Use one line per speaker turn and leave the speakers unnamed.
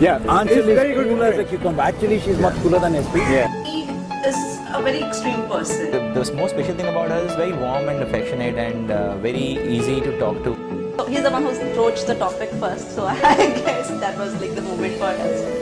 Yeah, Anshul is
very good
cool as cucumber. Actually, she's much cooler than SP.
Yeah.
He is a very extreme person.
The, the most special thing about her is very warm and affectionate and uh, very easy to talk to.
So he's the one who's broached the topic first, so I guess that was like the moment for us.